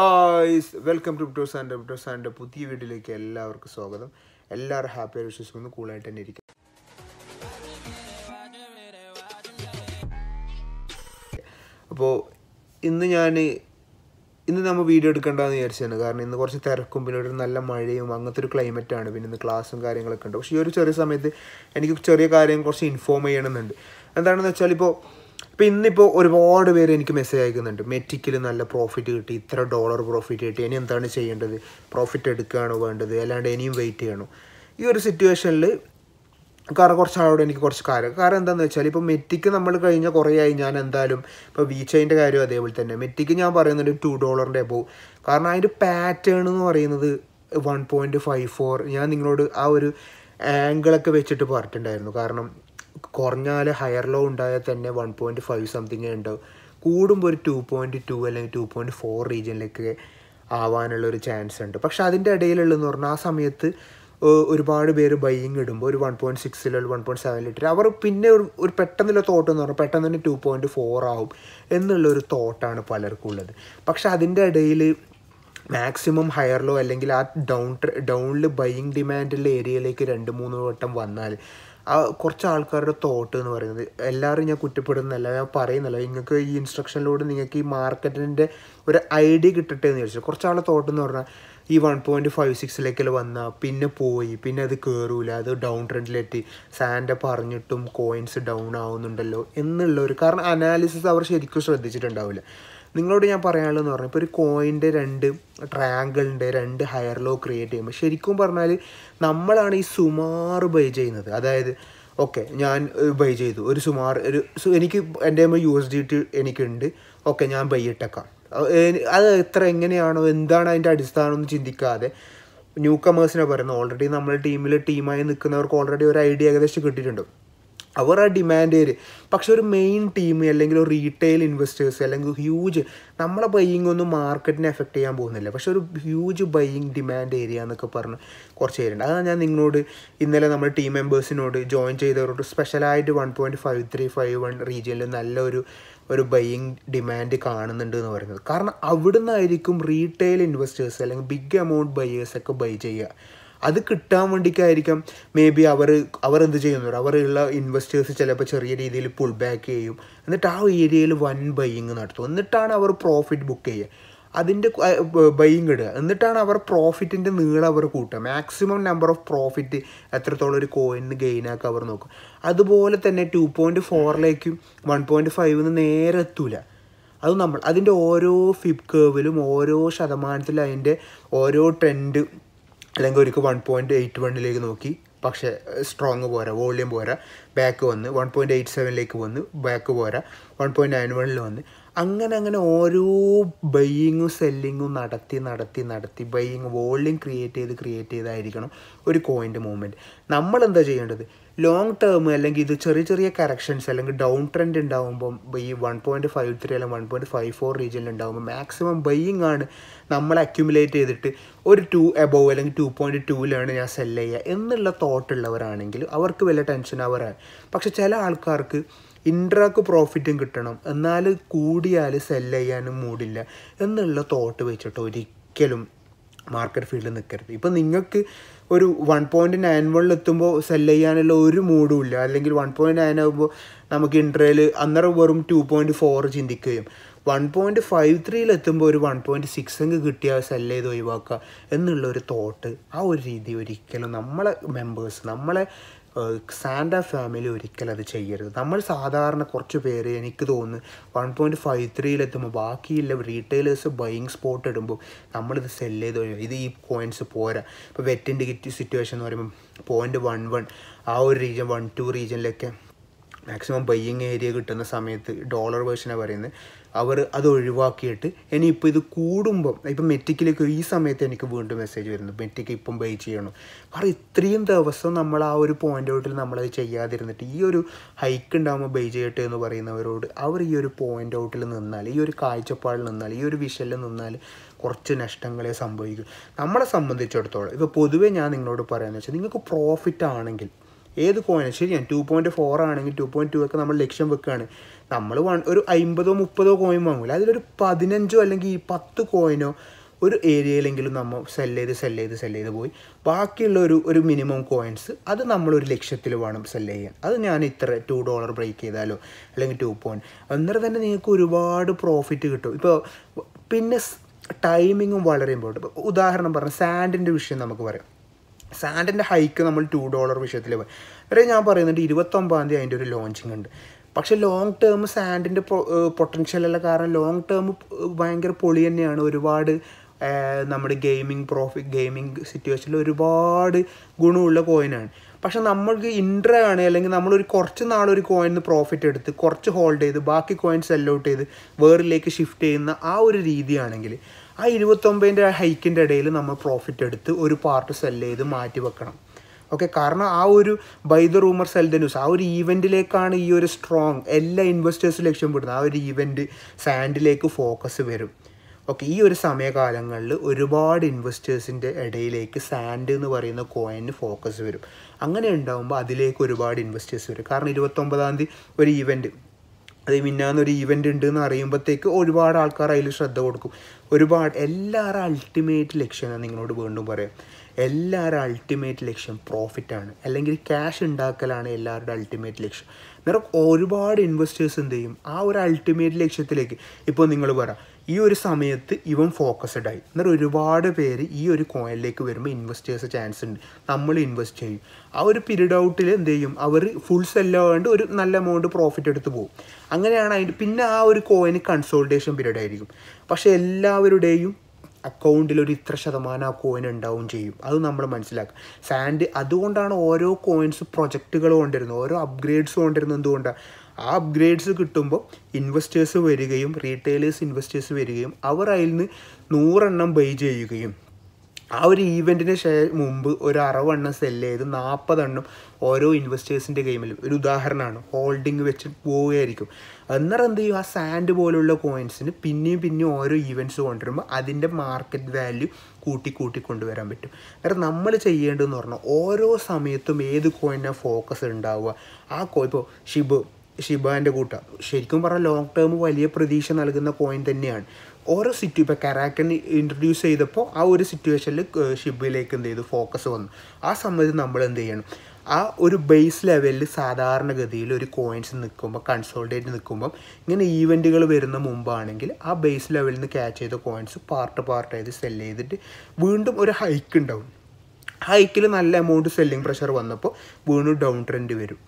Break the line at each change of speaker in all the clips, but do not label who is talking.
Guys welcome to bros and bros and പുതിയ വീഡിയോയിലേക്ക് എല്ലാവർക്കും സ്വാഗതം. എല്ലാവരും ഹാപ്പി വിശ്വസിക്കുന്നു കൂളായിട്ട് തന്നെ ഇരിക്കും അപ്പോൾ ഇന്ന് ഞാൻ ഇന്ന് നമ്മൾ വീഡിയോ എടുക്കേണ്ടതെന്ന് വിചാരിച്ചതാണ്. കാരണം ഇന്ന് കുറച്ച് തിരക്കും പിന്നെ ഒരു നല്ല മഴയും അങ്ങനത്തെ ഒരു ക്ലൈമറ്റാണ് പിന്നെ ഇന്ന് ക്ലാസ്സും കാര്യങ്ങളൊക്കെ ഉണ്ട്. പക്ഷേ ഈ ഒരു ചെറിയ സമയത്ത് എനിക്ക് ചെറിയ കാര്യം കുറച്ച് ഇൻഫോം ചെയ്യണമെന്നുണ്ട്. എന്താണെന്ന് വെച്ചാൽ ഇപ്പോൾ ഇപ്പോൾ ഇന്നിപ്പോൾ ഒരുപാട് പേര് എനിക്ക് മെസ്സേജ് അയക്കുന്നുണ്ട്. മെറ്റിക്കിൽ നല്ല പ്രോഫിറ്റ് കിട്ടി ഇത്ര ഡോളർ പ്രോഫിറ്റ് കിട്ടി. ഇനി എന്താണ് ചെയ്യേണ്ടത്? പ്രോഫിറ്റ് എടുക്കുകയാണോ വേണ്ടത്? അല്ലാണ്ട് ഇനിയും വെയിറ്റ് ചെയ്യണോ? ഈ ഒരു സിറ്റുവേഷനിൽ കാരണം കുറച്ച് ആളോട് എനിക്ക് കുറച്ച് കാര്യം. കാരണം എന്താണെന്ന് വെച്ചാൽ ഇപ്പോൾ മെറ്റിക്ക് നമ്മൾ കഴിഞ്ഞ കുറേ ആയി. ഞാൻ എന്തായാലും ഇപ്പോൾ വീച്ചൈന്റെ കാര്യം അതേപോലെ തന്നെ. മെറ്റിക്ക് ഞാൻ പറയുന്നുണ്ട് ടു ഡോളറിന്റെ എബോ കാരണം അതിന്റെ പാറ്റേൺ എന്ന് പറയുന്നത് വൺ പോയിന്റ് ഫൈവ് ഫോർ ഞാൻ നിങ്ങളോട് ആ ഒരു ആംഗിളൊക്കെ വെച്ചിട്ട് പറഞ്ഞിട്ടുണ്ടായിരുന്നു. കാരണം കുറഞ്ഞാൽ ഹയർ ലോ ഉണ്ടായാൽ തന്നെ വൺ പോയിന്റ് ഫൈവ് സംതിങ് ഉണ്ടാവും. കൂടുമ്പോൾ ഒരു ടു പോയിന്റ് ടു അല്ലെങ്കിൽ ടു പോയിന്റ് ഫോർ റീജിയനിലേക്ക് ആവാനുള്ള ഒരു ചാൻസ് ഉണ്ട്. പക്ഷെ അതിന്റെ ഇടയിലുള്ളതെന്ന് പറഞ്ഞാൽ ആ സമയത്ത് ഒരുപാട് പേര് ബൈയിങ് ഇടുമ്പോൾ ഒരു വൺ പോയിന്റ് സിക്സിലോ വൺ പോയിന്റ് സെവനിൽ ഇട്ടിട്ട് അവർ പിന്നെ ഒരു ഒരു പെട്ടെന്നുള്ള തോട്ട് എന്ന് പറഞ്ഞാൽ പെട്ടെന്ന് തന്നെ ടു പോയിന്റ് ഫോർ ആവും എന്നുള്ള ഒരു തോട്ടാണ് പലർക്കും ഉള്ളത്. പക്ഷെ അതിന്റെ ഇടയിൽ മാക്സിമം ഹയർ ലോ അല്ലെങ്കിൽ ആ ഡൗൺ ഡൗണിൽ ബൈയിങ് ഡിമാൻഡുള്ള ഏരിയയിലേക്ക് രണ്ട് മൂന്ന് വട്ടം വന്നാൽ കുറച്ച് ആൾക്കാരുടെ തോട്ട് എന്ന് പറയുന്നത്. എല്ലാവരും ഞാൻ കുറ്റപ്പെടുന്നല്ല ഞാൻ പറയുന്നില്ല നിങ്ങൾക്ക് ഈ ഇൻസ്ട്രക്ഷനിലൂടെ നിങ്ങൾക്ക് ഈ മാർക്കറ്റിന്റെ ഒരു ഐഡിയ കിട്ടട്ടെ എന്ന് ചോദിച്ചു കുറച്ച് ആളുടെ തോട്ട് എന്ന് പറഞ്ഞാൽ ഈ വൺ പോയിന്റ് ഫൈവ് സിക്സിലേക്കെല്ലാം വന്നാൽ പിന്നെ പോയി പിന്നെ അത് കയറൂല അത് ഡൗൺ ട്രെൻഡിലെത്തി സാൻഡ പറഞ്ഞിട്ടും കോയിൻസ് ഡൗൺ ആവുന്നുണ്ടല്ലോ എന്നുള്ളൊരു കാരണം അനാലിസിസ് അവർ ശരിക്കും ശ്രദ്ധിച്ചിട്ടുണ്ടാവില്ല. നിങ്ങളോട് ഞാൻ പറയാനുള്ളതെന്ന് പറഞ്ഞാൽ ഇപ്പോൾ ഒരു കോയിന്റെ രണ്ട് ട്രാങ്കിളിന്റെ രണ്ട് ഹയർ ലോ ക്രിയേറ്റ് ചെയ്യുമ്പോൾ ശരിക്കും പറഞ്ഞാൽ നമ്മളാണ് ഈ സുമാർ ബൈ ചെയ്യുന്നത്. അതായത് ഓക്കെ ഞാൻ ബൈ ചെയ്തു. ഒരു സുമാർ ഒരു എനിക്ക് എന്റെ യു എസ് ഡി ടി എനിക്കുണ്ട്. ഓക്കെ ഞാൻ ബൈ ഇട്ടേക്കാം. അത് എത്ര എങ്ങനെയാണോ എന്താണ് അതിന്റെ അടിസ്ഥാനം എന്ന് ചിന്തിക്കാതെ ന്യൂ കമേഴ്സിനെ പറയുന്നത് ഓൾറെഡി നമ്മുടെ ടീമിൽ ടീമായി നിൽക്കുന്നവർക്ക് ഓൾറെഡി ഒരു ഐഡിയ ഏകദേശം കിട്ടിയിട്ടുണ്ട്. അവർ ആ ഡിമാൻഡ് ചെയ്ത് പക്ഷെ ഒരു മെയിൻ ടീം അല്ലെങ്കിൽ ഒരു റീറ്റെയിൽ ഇൻവെസ്റ്റേഴ്സ് അല്ലെങ്കിൽ ഹ്യൂജ് നമ്മളെ ബൈയിങ് ഒന്നും മാർക്കറ്റിനെ എഫക്റ്റ് ചെയ്യാൻ പോകുന്നില്ല. പക്ഷെ ഒരു ഹ്യൂജ് ബൈയിങ് ഡിമാൻഡ് ഏരിയ എന്നൊക്കെ പറഞ്ഞ് കുറച്ച് പേരുണ്ട്. അതാണ് ഞാൻ നിങ്ങളോട് ഇന്നലെ നമ്മൾ ടീം മെമ്പേഴ്സിനോട് ജോയിൻ ചെയ്തവരോട് സ്പെഷ്യലായിട്ട് one point five three five one റീജിയനിൽ നല്ലൊരു ഒരു ബൈയിങ് ഡിമാൻഡ് കാണുന്നുണ്ട് എന്ന് പറയുന്നത്. കാരണം അവിടുന്ന് ആയിരിക്കും റീറ്റെയിൽ ഇൻവെസ്റ്റേഴ്സ് അല്ലെങ്കിൽ ബിഗ് എമൗണ്ട് ബയേഴ്സൊക്കെ ബൈ ചെയ്യുക. അത് കിട്ടാൻ വേണ്ടിയിട്ടായിരിക്കാം മേ ബി അവർ അവർ എന്ത് ചെയ്യുന്നു? അവരുള്ള ഇൻവെസ്റ്റേഴ്സ് ചിലപ്പോൾ ചെറിയ രീതിയിൽ പുൾ ബാക്ക് ചെയ്യും. എന്നിട്ട് ആ ഏരിയയിൽ വൻ ബൈയിങ് നടത്തും. എന്നിട്ടാണ് അവർ പ്രോഫിറ്റ് ബുക്ക് ചെയ്യുക. അതിന്റെ ബൈയിങ് ഇടുക. എന്നിട്ടാണ് അവർ പ്രോഫിറ്റിന്റെ നീളം അവർ കൂട്ടുക. മാക്സിമം നമ്പർ ഓഫ് പ്രോഫിറ്റ് എത്രത്തോളം ഒരു കോയിന് ഗെയിൻ ആക്കുക അവർ നോക്കും. അതുപോലെ തന്നെ ടു പോയിന്റ് ഫോറിലേക്കും വൺ പോയിന്റ് ഫൈവിന്ന് നേരെ എത്തൂല. അത് നമ്മൾ അതിന്റെ ഓരോ ഫിബ് കേവിലും ഓരോ ശതമാനത്തിലും അതിന്റെ ഓരോ ട്രെൻഡ് അല്ലെങ്കിൽ ഒരിക്കൽ വൺ പോയിന്റ് എയ്റ്റ് വണ്ണിലേക്ക് നോക്കി പക്ഷേ സ്ട്രോങ് പോരാ വോളിയം പോരാ ബാക്ക് വന്ന് വൺ പോയിന്റ് എയ്റ്റ് സെവനിലേക്ക് വന്ന് ബാക്ക് പോരാ വൺ പോയിന്റ് നയൻ വണ്ണിൽ വന്ന്. അങ്ങനെ അങ്ങനെ ഓരോ ബൈയിങ്ങും സെല്ലിങ്ങും നടത്തി നടത്തി നടത്തി ബൈയിങ് വോളിയം ക്രിയേറ്റ് ചെയ്ത് ക്രിയേറ്റ് ചെയ്തായിരിക്കണം ഒരു കോയിന്റെ മൂവ്മെന്റ് നമ്മൾ എന്താ ചെയ്യേണ്ടത്? ലോങ് ടേം അല്ലെങ്കിൽ ഇത് ചെറിയ ചെറിയ കറക്ഷൻസ് അല്ലെങ്കിൽ ഡൗൺ ട്രെൻഡ് ഉണ്ടാകുമ്പം ഈ വൺ പോയിന്റ് ഫൈവ് ത്രീ അല്ലെങ്കിൽ വൺ പോയിന്റ് ഫൈവ് ഫോർ റീജിയനിൽ ഉണ്ടാകുമ്പോൾ മാക്സിമം ബൈയിങ് ആണ് നമ്മൾ അക്യുമുലേറ്റ് ചെയ്തിട്ട് ഒരു ടു എബോവ് അല്ലെങ്കിൽ ടു പോയിന്റ് ടൂവിലാണ് ഞാൻ സെല്ല് ചെയ്യുക. എന്നുള്ള തോട്ടുള്ളവരാണെങ്കിൽ അവർക്ക് വലിയ ടെൻഷൻ അവരാണ് പക്ഷെ ചില ആൾക്കാർക്ക് ഇൻട്രാക്ക് പ്രോഫിറ്റും കിട്ടണം. എന്നാൽ കൂടിയാൽ സെല്ല് ചെയ്യാനും മൂടില്ല. എന്നുള്ള തോട്ട് വെച്ചിട്ട് ഒരിക്കലും മാർക്കറ്റ് ഫീൽഡിൽ നിൽക്കരുത് ഇപ്പം നിങ്ങൾക്ക് ഒരു വൺ പോയിന്റ് നയൻ വണ്ണിൽ എത്തുമ്പോൾ സെല്ല് ചെയ്യാനുള്ള ഒരു മൂഡും ഇല്ല. അല്ലെങ്കിൽ വൺ പോയിന്റ് നയൻ ആകുമ്പോൾ നമുക്ക് ഇൻട്രയിൽ അന്നേരം വെറും ടു പോയിന്റ് ഫോർ ചിന്തിക്കുകയും. വൺ പോയിന്റ് ഫൈവ് ത്രീയിൽ എത്തുമ്പോൾ ഒരു വൺ പോയിന്റ് സിക്സ് എങ്കിൽ കിട്ടിയാൽ സെല്ല് ചെയ്ത് ഒഴിവാക്കുക. എന്നുള്ള ഒരു തോട്ട് ആ ഒരു രീതി ഒരിക്കലും നമ്മളെ മെമ്പേഴ്സ് നമ്മളെ സാൻഡ ഫാമിലി ഒരിക്കലും അത് ചെയ്യരുത്. നമ്മൾ സാധാരണ കുറച്ച് പേര് എനിക്ക് തോന്നുന്നു വൺ പോയിന്റ് ഫൈവ് ത്രീയിലെത്തുമ്പോൾ ബാക്കിയുള്ള റീറ്റെയിലേഴ്സ് ബൈയിങ് സ്പോട്ട് ഇടുമ്പോൾ നമ്മളിത് സെല്ല് ചെയ്ത് ഇത് ഈ കോയിൻസ് പോരാ. ഇപ്പോൾ വെറ്റിന്റെ സിറ്റുവേഷൻ എന്ന് പറയുമ്പോൾ പോയിന്റ് വൺ വൺ ആ ഒരു റീജിയൻ വൺ ടു റീജിയനിലൊക്കെ മാക്സിമം ബയ്യിങ് ഏരിയ കിട്ടുന്ന സമയത്ത് ഡോളർ വേർഷനാണ് പറയുന്നത്. അവർ അത് ഒഴിവാക്കിയിട്ട് ഇനിയിപ്പോൾ ഇത് കൂടുമ്പം ഇപ്പം മെറ്റിക്കിലേക്ക് ഈ സമയത്ത് എനിക്ക് വീണ്ടും മെസ്സേജ് വരുന്നു. മെറ്റിക്ക് ഇപ്പം ബൈ ചെയ്യണം. കാരണം ഇത്രയും ദിവസം നമ്മൾ ആ ഒരു പോയിന്റ് ഔട്ടിൽ നമ്മളത് ചെയ്യാതിരുന്നിട്ട് ഈ ഒരു ഹൈക്ക് ഉണ്ടാകുമ്പോൾ ബൈ ചെയ്യട്ടെ എന്ന് പറയുന്നവരോട് അവർ ഈ ഒരു പോയിന്റ് ഔട്ടിൽ നിന്നാൽ ഈ ഒരു കാഴ്ചപ്പാടിൽ നിന്നാൽ ഈ ഒരു വിഷലിൽ നിന്നാൽ കുറച്ച് നഷ്ടങ്ങളെ സംഭവിക്കും. നമ്മളെ സംബന്ധിച്ചിടത്തോളം ഇപ്പോൾ പൊതുവേ ഞാൻ നിങ്ങളോട് പറയാമെന്ന് വെച്ചാൽ നിങ്ങൾക്ക് പ്രോഫിറ്റ് ആണെങ്കിൽ ഏത് കോയിനും ശരിയാണ് ടു പോയിന്റ് ഫോർ ആണെങ്കിൽ ടു പോയിന്റ് ടു ഒക്കെ നമ്മൾ ലക്ഷ്യം വെക്കുകയാണ് നമ്മൾ വൺ ഒരു അമ്പതോ മുപ്പതോ കോയിൻ വാങ്ങില്ല അതിലൊരു പതിനഞ്ചോ അല്ലെങ്കിൽ ഈ പത്ത് കോയിനോ ഒരു ഏരിയയിലെങ്കിലും നമ്മൾ സെൽ ചെയ്ത് സെൽ ചെയ്ത് സെൽ ചെയ്ത് പോയി. ബാക്കിയുള്ള ഒരു ഒരു മിനിമം കോയിൻസ് അത് നമ്മളൊരു ലക്ഷ്യത്തിൽ വേണം സെൽ ചെയ്യാൻ. അത് ഞാൻ ഇത്ര ടു ഡോളർ ബ്രേക്ക് ചെയ്താലോ അല്ലെങ്കിൽ ടു പോയിന്റ് അന്നേരം തന്നെ നിങ്ങൾക്ക് ഒരുപാട് പ്രോഫിറ്റ് കിട്ടും. ഇപ്പോൾ പിന്നെ ടൈമിങ്ങും വളരെ ഇമ്പോർട്ടന്റ് ഉദാഹരണം പറഞ്ഞാൽ സാൻഡിന്റെ വിഷയം നമുക്ക് പറയാം. സാൻഡിന്റെ ഹൈക്ക് നമ്മൾ ടു ഡോളർ വിഷയത്തിൽ വരെ ഞാൻ പറയുന്നുണ്ട് ഇരുപത്തൊമ്പതാം തീയതി അതിന്റെ ഒരു ലോഞ്ചിങ് ഉണ്ട്. പക്ഷേ ലോങ് ടേം സാൻഡിന്റെ പൊട്ടൻഷ്യൽ അല്ല കാരണം ലോങ് ടേം ഭയങ്കര പൊളി തന്നെയാണ്. ഒരുപാട് നമ്മുടെ ഗെയിമിംഗ് പ്രോഫിറ്റ് ഗെയിമിംഗ് സിറ്റുവേഷനിൽ ഒരുപാട് ഗുണമുള്ള കോയിനാണ് പക്ഷെ നമ്മൾക്ക് ഇൻട്ര ആണ് അല്ലെങ്കിൽ നമ്മളൊരു കുറച്ച് നാളൊരു കോയിൻ പ്രോഫിറ്റ് എടുത്ത് കുറച്ച് ഹോൾഡ് ചെയ്ത് ബാക്കി കോയിൻ സെൽ ഔട്ട് ചെയ്ത് വേറിലേക്ക് ഷിഫ്റ്റ് ചെയ്യുന്ന ആ ഒരു രീതിയാണെങ്കിൽ ആ ഇരുപത്തൊമ്പതിന്റെ ഹൈക്കിന്റെ ഇടയിൽ നമ്മൾ പ്രോഫിറ്റ് എടുത്ത് ഒരു പാർട്ട് സെൽ ചെയ്ത് മാറ്റി വെക്കണം. ഓക്കെ കാരണം ആ ഒരു buy the rumour sell the news ആ ഒരു ഈവന്റിലേക്കാണ് ഈ ഒരു സ്ട്രോങ് എല്ലാ ഇൻവെസ്റ്റേഴ്സും ലക്ഷ്യപ്പെടുന്നത് ആ ഒരു ഈവന്റ് സാൻഡിലേക്ക് ഫോക്കസ് വരും. ഓക്കെ ഈ ഒരു സമയകാലങ്ങളിൽ ഒരുപാട് ഇൻവെസ്റ്റേഴ്സിന്റെ ഇടയിലേക്ക് സാൻഡ് എന്ന് പറയുന്ന കോയിന് ഫോക്കസ് വരും. അങ്ങനെ ഉണ്ടാകുമ്പോൾ അതിലേക്ക് ഒരുപാട് ഇൻവെസ്റ്റേഴ്സ് വരും. കാരണം ഇരുപത്തൊമ്പതാം തീയതി ഒരു ഈവന്റ് അത് മിന്നാന്ന് ഒരു ഈവന്റ് ഉണ്ട് എന്ന് അറിയുമ്പോഴത്തേക്ക് ഒരുപാട് ആൾക്കാർ അതിൽ ശ്രദ്ധ കൊടുക്കും. ഒരുപാട് എല്ലാവരും അൾട്ടിമേറ്റ് ലക്ഷ്യം ഞാൻ നിങ്ങളോട് വീണ്ടും പറയാം. എല്ലാവരും അൾട്ടിമേറ്റ് ലക്ഷ്യം പ്രോഫിറ്റാണ് അല്ലെങ്കിൽ ക്യാഷ് ഉണ്ടാക്കലാണ് എല്ലാവരുടെ അൾട്ടിമേറ്റ് ലക്ഷ്യം. അന്നേരം ഒരുപാട് ഇൻവെസ്റ്റേഴ്സ് എന്ത് ചെയ്യും? ആ ഒരു അൾട്ടിമേറ്റ് ലക്ഷ്യത്തിലേക്ക്. ഇപ്പോൾ നിങ്ങൾ പറ ഈ ഒരു സമയത്ത് ഇവൻ ഫോക്കസ്ഡ് ആയി. എന്നിട്ട് ഒരുപാട് പേര് ഈ ഒരു കോയിനിലേക്ക് വരുമ്പോൾ ഇൻവെസ്റ്റേഴ്സ് ചാൻസ് ഉണ്ട്. നമ്മൾ ഇൻവെസ്റ്റ് ചെയ്യും. ആ ഒരു പീരീഡ് ഔട്ടിൽ എന്ത് ചെയ്യും? അവർ ഫുൾ സെല്ലാണ്ട് ഒരു നല്ല എമൗണ്ട് പ്രോഫിറ്റ് എടുത്ത് പോകും. അങ്ങനെയാണ് അതിന്റെ പിന്നെ ആ ഒരു കോയിന് കൺസോൾട്ടേഷൻ പീരീഡ് ആയിരിക്കും. പക്ഷേ എല്ലാവരുടെയും അക്കൗണ്ടിൽ ഒരു ഇത്ര ശതമാനം ആ കോയിൻ ഉണ്ടാവും ചെയ്യും. അത് നമ്മൾ മനസ്സിലാക്കുക. സാൻഡ് അതുകൊണ്ടാണ് ഓരോ കോയിൻസ് പ്രൊജക്റ്റുകൾ കൊണ്ടിരുന്നത്. ഓരോ അപ്ഗ്രേഡ്സ് കൊണ്ടിരുന്നത് എന്തുകൊണ്ടാണ് ആ അപ്ഗ്രേഡ്സ് കിട്ടുമ്പോൾ ഇൻവെസ്റ്റേഴ്സ് വരികയും റീറ്റെയിലേഴ്സ് ഇൻവെസ്റ്റേഴ്സ് വരികയും അവർ അതിൽ നിന്ന് നൂറെണ്ണം ബൈ ചെയ്യുകയും. ആ ഒരു ഈവെന്റിന് ശേ മുമ്പ് ഒരു അറുപെണ്ണം സെല്ല് ചെയ്ത് നാൽപ്പതെണ്ണം ഓരോ ഇൻവെസ്റ്റേഴ്സിന്റെ ഗെയിമിലും ഒരു ഉദാഹരണമാണ്. ഹോൾഡിംഗ് വെച്ച് പോവുകയായിരിക്കും. അന്നേരം എന്ത് ചെയ്യും? ആ സാൻഡ് പോലുള്ള കോയിൻസിന് പിന്നെയും പിന്നെയും ഓരോ ഈവന്റ്സ് കൊണ്ടുവരുമ്പോൾ അതിന്റെ മാർക്കറ്റ് വാല്യൂ കൂട്ടി കൂട്ടി കൊണ്ടുവരാൻ പറ്റും. കാരണം നമ്മൾ ചെയ്യേണ്ടതെന്ന് പറഞ്ഞാൽ ഓരോ സമയത്തും ഏത് കോയിനാണ് ഫോക്കസ് ഉണ്ടാവുക ആ കോ ഇപ്പോൾ ഷിബ് ഷിബാന്റെ കൂട്ട. ശരിക്കും പറഞ്ഞാൽ ലോങ് ടേം വലിയ പ്രതീക്ഷ നൽകുന്ന പോയിന്റ് തന്നെയാണ്. ഓരോ സിറ്റി ഇപ്പോൾ കരാക്കൻ ഇൻട്രൊഡ്യൂസ് ചെയ്തപ്പോൾ ആ ഒരു സിറ്റുവേഷനിൽ ഷിബിലേക്ക് എന്ത് ചെയ്തു? ഫോക്കസ് വന്നു. ആ സമയത്ത് നമ്മൾ എന്ത് ചെയ്യണം? ആ ഒരു ബേസ് ലെവലിൽ സാധാരണഗതിയിൽ ഒരു കോയിൻസ് നിൽക്കുമ്പോൾ കൺസോൾട്ടേറ്റ് നിൽക്കുമ്പം ഇങ്ങനെ ഈവന്റുകൾ വരുന്ന മുമ്പാണെങ്കിൽ ആ ബേസ് ലെവലിൽ നിന്ന് ക്യാച്ച് ചെയ്ത കോയിൻസ് പാർട്ട് പാർട്ട് ചെയ്ത് സെൽ ചെയ്തിട്ട് വീണ്ടും ഒരു ഹൈക്ക് ഉണ്ടാവും ഹൈക്കിൽ നല്ല എമൗണ്ട് സെല്ലിംഗ് പ്രഷർ വന്നപ്പോൾ വീണ്ടും ഡൗൺ ട്രെൻഡ് വരും.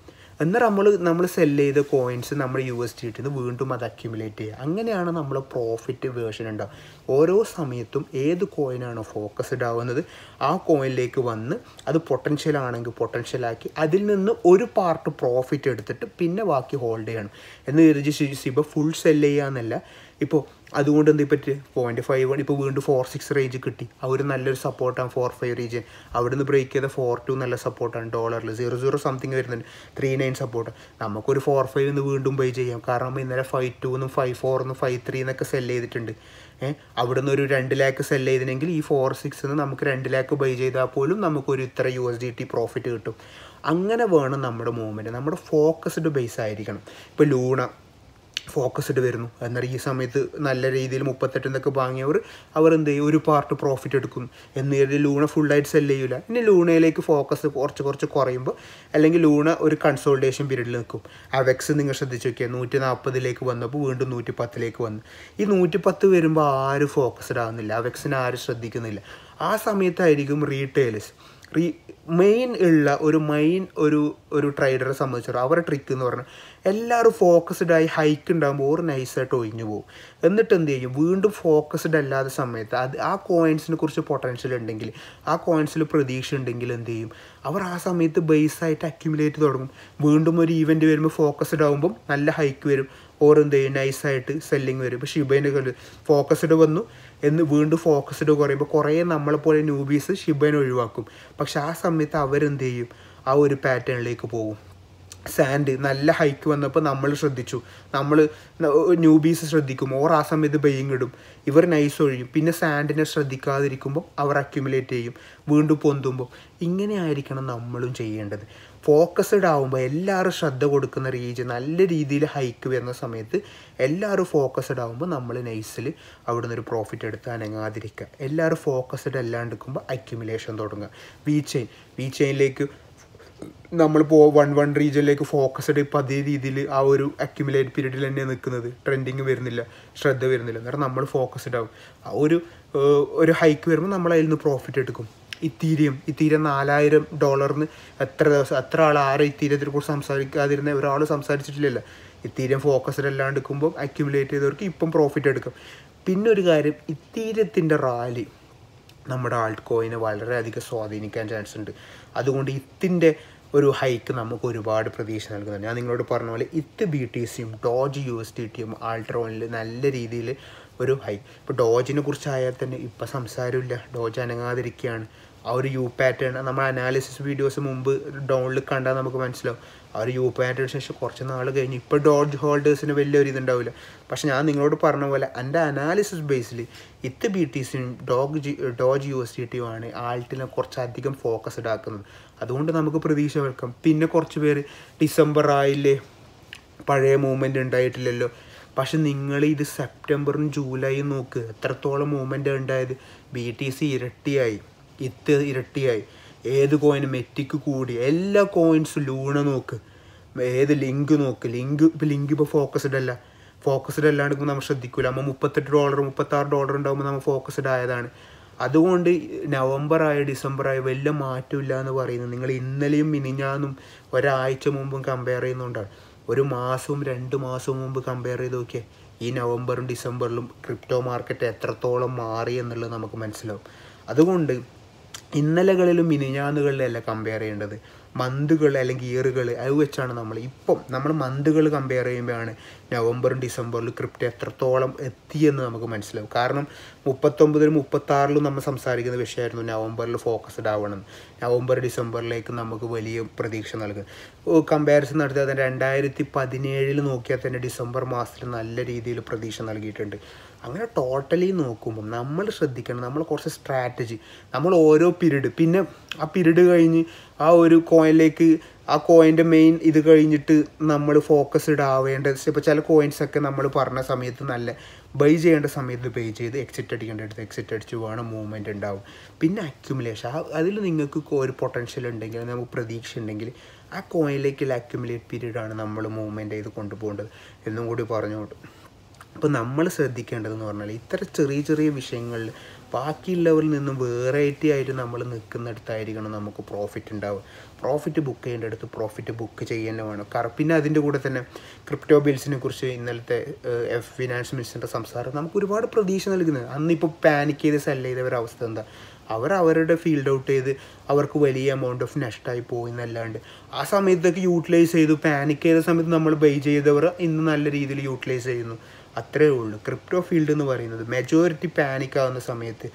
എന്നാൽ നമ്മൾ നമ്മൾ സെൽ ചെയ്ത കോയിൻസ് നമ്മൾ യു എസ് ടി ഇട്ടിന്ന് വീണ്ടും അത് അക്യുമുലേറ്റ് ചെയ്യുക. അങ്ങനെയാണ് നമ്മൾ പ്രോഫിറ്റ് വേർഷൻ ഉണ്ടാവുക. ഓരോ സമയത്തും ഏത് കോയിനാണോ ഫോക്കസ്ഡ് ആവുന്നത് ആ കോയിനിലേക്ക് വന്ന് അത് പൊട്ടൻഷ്യൽ ആണെങ്കിൽ പൊട്ടൻഷ്യലാക്കി അതിൽ നിന്ന് ഒരു പാർട്ട് പ്രോഫിറ്റ് എടുത്തിട്ട് പിന്നെ ബാക്കി ഹോൾഡ് ചെയ്യണം. എന്ന് കരുതി സിബ ഫുൾ സെൽ ചെയ്യാന്നല്ല ഇപ്പോൾ അതുകൊണ്ട് എന്ത് പറ്റി പോയിന്റ് ഫൈവ് ഇപ്പോൾ വീണ്ടും ഫോർ സിക്സ് റേഞ്ച് കിട്ടി. ആ ഒരു നല്ലൊരു സപ്പോർട്ടാണ് ഫോർ ഫൈവ് റീജിയൻ അവിടെ നിന്ന് ബ്രേക്ക് ചെയ്ത ഫോർ ടു നല്ല സപ്പോർട്ടാണ് ഡോളറിൽ സീറോ സീറോ സംതിങ് വരുന്നുണ്ട്. ത്രീ നയൻ സപ്പോർട്ട് നമുക്കൊരു ഫോർ ഫൈവ് നിന്ന് വീണ്ടും ബൈ ചെയ്യാം. കാരണം ഇന്നലെ ഫൈവ് ടു എന്നും ഫൈവ് ഫോർ എന്നും ഫൈവ് ത്രീ എന്നൊക്കെ സെൽ ചെയ്തിട്ടുണ്ട്. ഏഹ്? അവിടെ നിന്ന് ഒരു രണ്ട് ലാക്ക് സെൽ ചെയ്തിനെങ്കിൽ ഈ ഫോർ സിക്സ് നിന്ന് നമുക്ക് രണ്ട് ലാക്ക് ബൈ ചെയ്താൽ പോലും നമുക്കൊരു ഇത്ര U S D T profit കിട്ടും. അങ്ങനെ വേണം നമ്മുടെ മൂവ്മെന്റ് നമ്മുടെ ഫോക്കസ്ഡ് ബേസ് ആയിരിക്കണം. ഇപ്പോൾ ലൂണ ഫോക്കസ്ഡ് വരുന്നു. എന്നാൽ ഈ സമയത്ത് നല്ല രീതിയിൽ മുപ്പത്തെട്ടെന്നൊക്കെ വാങ്ങിയവർ അവർ എന്ത് ചെയ്യും? ഒരു പാർട്ട് പ്രോഫിറ്റ് എടുക്കും. എന്നിട്ട് ലൂണ ഫുള്ളായിട്ട് സെൽ ചെയ്യില്ല ഇനി ലൂണയിലേക്ക് ഫോക്കസ് കുറച്ച് കുറച്ച് കുറയുമ്പോൾ അല്ലെങ്കിൽ ലൂണ ഒരു കൺസോൾട്ടേഷൻ പീരീഡിൽ നിൽക്കും. അവെക്സ് നിങ്ങൾ ശ്രദ്ധിച്ച് നോക്കിയാൽ നൂറ്റി നാൽപ്പതിലേക്ക് വന്നപ്പോൾ വീണ്ടും നൂറ്റി പത്തിലേക്ക് വന്നു. ഈ നൂറ്റി പത്ത് വരുമ്പോൾ ആരും ഫോക്കസ്ഡ് ആവുന്നില്ല. അവക്സിനെ ആരും ശ്രദ്ധിക്കുന്നില്ല. ആ സമയത്തായിരിക്കും റീറ്റെയിലേഴ്സ് റീ മെയിൻ ഉള്ള ഒരു മെയിൻ ഒരു ഒരു ട്രേഡറെ സംബന്ധിച്ചിടത്തോളം അവരുടെ ട്രിക്ക് എന്ന് പറഞ്ഞാൽ എല്ലാവരും ഫോക്കസ്ഡ് ആയി ഹൈക്ക് ഉണ്ടാകുമ്പോൾ ഓർ നൈസായിട്ട് ഒഴിഞ്ഞു പോകും. എന്നിട്ട് എന്ത് ചെയ്യും? വീണ്ടും ഫോക്കസ്ഡ് അല്ലാത്ത സമയത്ത് അത് ആ കോയിൻസിനെ കുറിച്ച് പൊട്ടൻഷ്യൽ ഉണ്ടെങ്കിൽ ആ കോയിൻസിൽ പ്രതീക്ഷ ഉണ്ടെങ്കിൽ എന്ത് ചെയ്യും? അവർ ആ സമയത്ത് ബേസായിട്ട് അക്യുമുലേറ്റ് തുടങ്ങും. വീണ്ടും ഒരു ഈവന്റ് വരുമ്പോൾ ഫോക്കസ്ഡ് ആകുമ്പോൾ നല്ല ഹൈക്ക് വരും. ഓർ എന്ത് ചെയ്യും? നൈസായിട്ട് സെല്ലിങ് വരും. ഇപ്പോൾ ഷിബേന്റെ ഫോക്കസ്ഡ് വന്നു. എന്ന് വീണ്ടും ഫോക്കസ്ഡ് കുറയുമ്പോൾ കുറേ നമ്മളെപ്പോലെ ന്യൂബീസ് ഷിബനെ ഒഴിവാക്കും. പക്ഷെ ആ സമയത്ത് അവരെന്ത് ചെയ്യും? ആ ഒരു പാറ്റേണിലേക്ക് പോകും. സാൻഡ് നല്ല ഹൈക്ക് വന്നപ്പോൾ നമ്മൾ ശ്രദ്ധിച്ചു. നമ്മൾ ന്യൂബീസ് ശ്രദ്ധിക്കും. ഓർ ആ സമയത്ത് ബെയിങ് ഇടും. ഇവർ നൈസ് ഒഴിയും. പിന്നെ സാൻഡിനെ ശ്രദ്ധിക്കാതിരിക്കുമ്പോൾ അവർ അക്യുമുലേറ്റ് ചെയ്യും. വീണ്ടും പൊന്തുമ്പോൾ ഇങ്ങനെ ആയിരിക്കണം നമ്മളും ചെയ്യേണ്ടത്. ഫോക്കസ്ഡ് ആകുമ്പോൾ എല്ലാവരും ശ്രദ്ധ കൊടുക്കുന്ന റീജിയൻ നല്ല രീതിയിൽ ഹൈക്ക് വരുന്ന സമയത്ത് എല്ലാവരും ഫോക്കസ്ഡ് ആകുമ്പോൾ നമ്മൾ നൈസിൽ അവിടെ നിന്ന് ഒരു പ്രോഫിറ്റ് എടുത്ത് അനങ്ങാതിരിക്കുക എല്ലാവരും ഫോക്കസ്ഡ് അല്ലാണ്ട് നിൽക്കുമ്പോൾ അക്യുമുലേഷൻ തുടങ്ങുക. വി ചെയിൻ വി ചെയിനിലേക്ക് നമ്മൾ ഇപ്പോൾ വൺ വൺ റീജിയനിലേക്ക് ഫോക്കസ്ഡ് ഇപ്പോൾ അതേ രീതിയിൽ ആ ഒരു അക്യുമുലേറ്റ് പീരീഡിൽ തന്നെ നിൽക്കുന്നത് ട്രെൻഡിങ് വരുന്നില്ല ശ്രദ്ധ വരുന്നില്ല. അന്നേരം നമ്മൾ ഫോക്കസ്ഡ് ആവും. ആ ഒരു ഒരു ഹൈക്ക് വരുമ്പോൾ നമ്മൾ അതിൽ നിന്ന് പ്രോഫിറ്റ് എടുക്കും. ഇത്തീരിയം ഇത്തീരിയം നാലായിരം ഡോളറിന് എത്ര ദിവസം എത്ര ആൾ ആരും കുറിച്ച് സംസാരിക്കാതിരുന്ന ഒരാൾ സംസാരിച്ചിട്ടില്ലല്ലോ. ഇത്തീരിയം ഫോക്കസ്ഡ് എടുക്കുമ്പോൾ അക്യുമുലേറ്റ് ചെയ്തവർക്ക് ഇപ്പം പ്രോഫിറ്റ് എടുക്കും. പിന്നെ ഒരു കാര്യം ഇത്തീര്യത്തിന്റെ റാലി നമ്മുടെ ആൾട്ട് കോയിനെ വളരെയധികം സ്വാധീനിക്കാൻ ചാൻസ് ഉണ്ട്. അതുകൊണ്ട് ഇത്തിന്റെ ഒരു ഹൈക്ക് നമുക്ക് ഒരുപാട് പ്രതീക്ഷ നൽകുന്നുണ്ട്. ഞാൻ നിങ്ങളോട് പറഞ്ഞ പോലെ ഇത്ത് ബി ടി സിയും ഡോജ് യു എസ് ടി ടിയും ആൾട്രോണിൽ നല്ല രീതിയിൽ ഒരു ഹൈ ഇപ്പോൾ ഡോജിനെ കുറിച്ചായാൽ തന്നെ ഇപ്പം സംസാരമില്ല. ഡോജ് അനങ്ങാതിരിക്കുകയാണ് ആ ഒരു യു പാറ്റേൺ നമ്മൾ അനാലിസിസ് വീഡിയോസ് മുമ്പ് ഡോണിൽ കണ്ടാൽ നമുക്ക് മനസ്സിലാവും. ആ ഒരു യു പാറ്റേൺ ശേഷം കുറച്ച് നാൾ കഴിഞ്ഞ് ഇപ്പോൾ ഡോജ് ഹോൾഡേഴ്സിന് വലിയൊരു ഇതുണ്ടാവില്ല. പക്ഷെ ഞാൻ നിങ്ങളോട് പറഞ്ഞ പോലെ എന്റെ അനാലിസിസ് ബേസിൽ ഇത്ത് ബി ടി സിയും dog G Doge U S T ആണ് ആൾട്ടിനെ കുറച്ചധികം ഫോക്കസ്ഡ് ആക്കുന്നത്. അതുകൊണ്ട് നമുക്ക് പ്രതീക്ഷ വെക്കാം. പിന്നെ കുറച്ച് പേര് ഡിസംബർ ആയില്ലേ പഴയ മൂവ്മെന്റ് ഉണ്ടായിട്ടില്ലല്ലോ. പക്ഷെ നിങ്ങൾ ഇത് സെപ്റ്റംബറും ജൂലൈയും നോക്ക് എത്രത്തോളം മൂവ്മെന്റ് ഉണ്ടായത്. ബി ടി സി ഇരട്ടിയായി. ഇത്ത് ഇരട്ടിയായി. ഏത് കോയിനും മെറ്റിക്ക് കൂടി. എല്ലാ കോയിൻസും ലൂണ നോക്ക്. ഏത് ലിങ്ക് നോക്ക്. ലിങ്ക് ഇപ്പോൾ ലിങ്ക് ഇപ്പോൾ ഫോക്കസ്ഡ് അല്ല. ഫോക്കസ്ഡ് അല്ലാണ്ട് ഇപ്പോൾ നമ്മൾ ശ്രദ്ധിക്കില്ല നമ്മൾ മുപ്പത്തെട്ട് ഡോളർ മുപ്പത്താറ് ഡോളർ ഉണ്ടാകുമ്പോൾ നമ്മൾ ഫോക്കസ്ഡ് ആയതാണ്. അതുകൊണ്ട് ഡിസംബർ ആയ വലിയ മാറ്റമില്ല എന്ന് പറയുന്നത് നിങ്ങൾ ഇന്നലെയും മിനിഞ്ഞാന്നും ഒരാഴ്ച മുമ്പും കമ്പയർ ചെയ്യുന്നുണ്ടാണ് ഒരു മാസവും രണ്ട് മാസവും മുമ്പ് കമ്പയർ ചെയ്ത് നോക്കിയാൽ ഈ നവംബറും ഡിസംബറിലും ക്രിപ്റ്റോ മാർക്കറ്റ് എത്രത്തോളം മാറി എന്നുള്ളത് നമുക്ക് മനസ്സിലാവും. അതുകൊണ്ട് ഇന്നലകളിലും മിനിഞ്ഞാന്നുകളിലും അല്ല കമ്പയർ ചെയ്യേണ്ടത്? മന്തുകൾ അല്ലെങ്കിൽ ഇയറുകൾ അത് വെച്ചാണ് നമ്മൾ. ഇപ്പം നമ്മൾ മന്തുകൾ കമ്പയർ ചെയ്യുമ്പോഴാണ് നവംബറും ഡിസംബറിലും ക്രിപ്റ്റോ എത്രത്തോളം എത്തിയെന്ന് നമുക്ക് മനസ്സിലാവും. കാരണം മുപ്പത്തൊമ്പതിലും മുപ്പത്താറിലും നമ്മൾ സംസാരിക്കുന്ന വിഷയമായിരുന്നു നവംബറിൽ ഫോക്കസ്ഡ് ആവണം. നവംബർ ഡിസംബറിലേക്ക് നമുക്ക് വലിയ പ്രതീക്ഷ നൽകും. കമ്പാരിസൺ നടത്തിയാൽ തന്നെ രണ്ടായിരത്തി പതിനേഴിൽ നോക്കിയാൽ തന്നെ ഡിസംബർ മാസത്തിൽ നല്ല രീതിയിൽ പ്രതീക്ഷ നൽകിയിട്ടുണ്ട്. അങ്ങനെ ടോട്ടലി നോക്കുമ്പോൾ നമ്മൾ ശ്രദ്ധിക്കണം നമ്മൾ കുറച്ച് സ്ട്രാറ്റജി നമ്മൾ ഓരോ പീരീഡ് പിന്നെ ആ പീരീഡ് കഴിഞ്ഞ് ആ ഒരു കോയിനിലേക്ക് ആ കോയിന്റെ മെയിൻ ഇത് കഴിഞ്ഞിട്ട് നമ്മൾ ഫോക്കസ്ഡ് ആവേണ്ടത് ഇപ്പോൾ ചില കോയിൻസൊക്കെ നമ്മൾ പറഞ്ഞ സമയത്ത് നല്ല ബൈ ചെയ്യേണ്ട സമയത്ത് ബൈ ചെയ്ത് എക്സിറ്റ് അടിക്കേണ്ട അടുത്ത് എക്സിറ്റ് അടിച്ച് വേണം മൂവ്മെന്റ് ഉണ്ടാവും പിന്നെ അക്യുമുലേഷൻ അതിൽ നിങ്ങൾക്ക് ഒരു പൊട്ടൻഷ്യൽ ഉണ്ടെങ്കിൽ നമുക്ക് പ്രതീക്ഷ ഉണ്ടെങ്കിൽ ആ കോയിനിലേക്കുള്ള അക്യുമുലേറ്റ് പീരീഡാണ് നമ്മൾ മൂവ്മെന്റ് ചെയ്ത് കൊണ്ടുപോകേണ്ടത്. എന്നും കൂടി പറഞ്ഞുകൊണ്ട്. അപ്പോൾ നമ്മൾ ശ്രദ്ധിക്കേണ്ടതെന്ന് പറഞ്ഞാൽ ഇത്ര ചെറിയ ചെറിയ വിഷയങ്ങളിൽ ബാക്കിയുള്ളവരിൽ നിന്നും വെറൈറ്റി ആയിട്ട് നമ്മൾ നിൽക്കുന്നിടത്തായിരിക്കണം നമുക്ക് പ്രോഫിറ്റ് ഉണ്ടാവുക. പ്രോഫിറ്റ് ബുക്ക് ചെയ്യേണ്ട അടുത്ത് പ്രോഫിറ്റ് ബുക്ക് ചെയ്യേണ്ട വേണം. കാരണം പിന്നെ അതിന്റെ കൂടെ തന്നെ ക്രിപ്റ്റോ ബിൽസിനെ കുറിച്ച് ഇന്നലത്തെ എഫ് ഫിനാൻസ് മിനിസ്റ്ററിന്റെ സംസാരം നമുക്ക് ഒരുപാട് പ്രതീക്ഷ നൽകുന്നത് അന്നിപ്പോൾ പാനിക് ചെയ്ത് സെല്ല് ചെയ്തവരുടെ അവസ്ഥ എന്താ? അവർ അവരുടെ ഫീൽഡ് ഔട്ട് ചെയ്ത് അവർക്ക് വലിയ എമൗണ്ട് ഓഫ് നഷ്ടമായി പോയി എന്നല്ലാണ്ട്. ആ സമയത്തൊക്കെ യൂട്ടിലൈസ് ചെയ്തു. പാനിക് ചെയ്ത സമയത്ത് നമ്മൾ ബൈ ചെയ്തവർ ഇന്ന് നല്ല രീതിയിൽ യൂട്ടിലൈസ് ചെയ്യുന്നു. അത്രേ ഉള്ളൂ. ക്രിപ്റ്റോ ഫീൽഡ് എന്ന് പറയുന്നത് മെജോറിറ്റി പാനിക് ആവുന്ന സമയത്ത്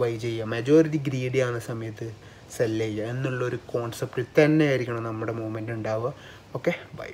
ബൈ ചെയ്യുക. മെജോറിറ്റി ഗ്രീഡി ആവുന്ന സമയത്ത് സെല്ല് ചെയ്യുക. എന്നുള്ളൊരു കോൺസെപ്റ്റ് തന്നെ ആയിരിക്കണം നമ്മുടെ മൂവ്മെന്റ് ഉണ്ടാവുക. Okay bye